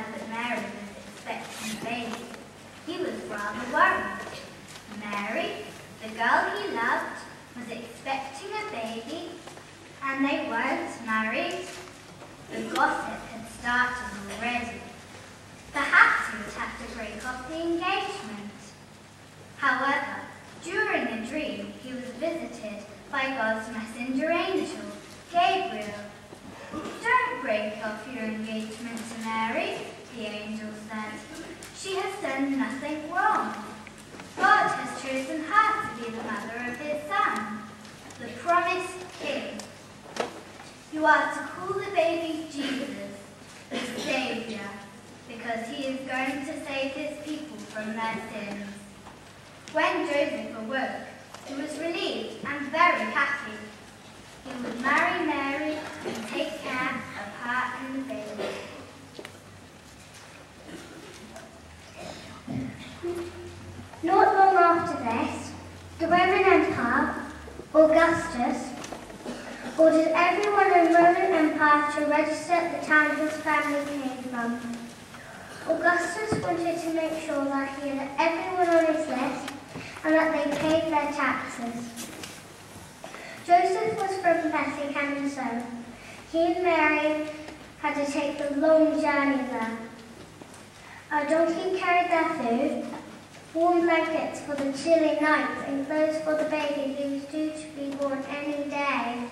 as Mary was expecting a baby. He was rather worried. Mary, the girl he loved, was expecting a baby, and they weren't married. The gossip had started already. Perhaps he would have to break off the engagement. However, during a dream, he was visited by God's messenger angel, Gabriel. Don't break off your engagement, the angel said. She has done nothing wrong. God has chosen her to be the mother of his son, the promised king. You are to call the baby Jesus, the Savior, because he is going to save his people from their sins. When Joseph awoke, he was relieved and very happy. He would marry Mary and take care of her and the baby. Not long after this, the Roman Empire, Augustus, ordered everyone in the Roman Empire to register the town his family came from. Augustus wanted to make sure that he had everyone on his list and that they paid their taxes. Joseph was from Bethlehem, so he and Mary had to take the long journey there. A donkey carried their food, warm blankets for the chilly nights, and clothes for the baby who was due to be born any day.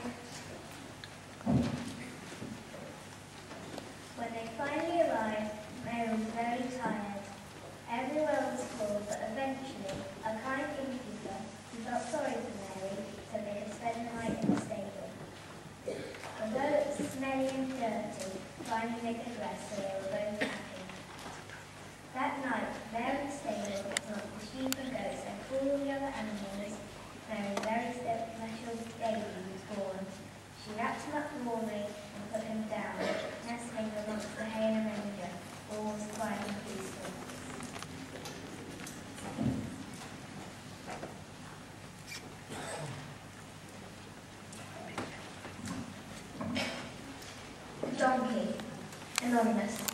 When they finally arrived, Mary was very tired. Everywhere was cold, but eventually a kind innkeeper who felt sorry for Mary said they could spend the night in the stable. Although it was smelly and dirty, finally they could rest so they Mary, Mary very special baby was born. She wrapped him up warmly and put him down, nestling amongst the hay and manger, all was quiet and peaceful. Donkey, anonymous.